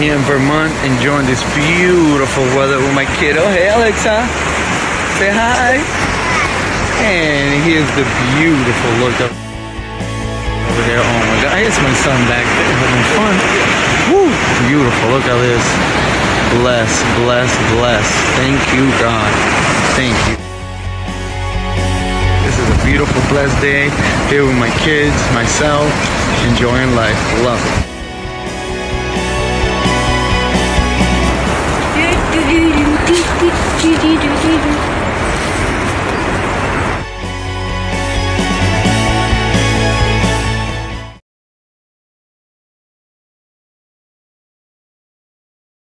here in Vermont enjoying this beautiful weather with my kiddo. Hey, Alexa. Say hi. And here's the beautiful look up over there. Oh my God. Here's my son back there having fun. Woo. Beautiful. Look at this. Bless, bless, bless. Thank you, God. Thank you. This is a beautiful, blessed day here with my kids, myself, enjoying life. Love it. GG, GG.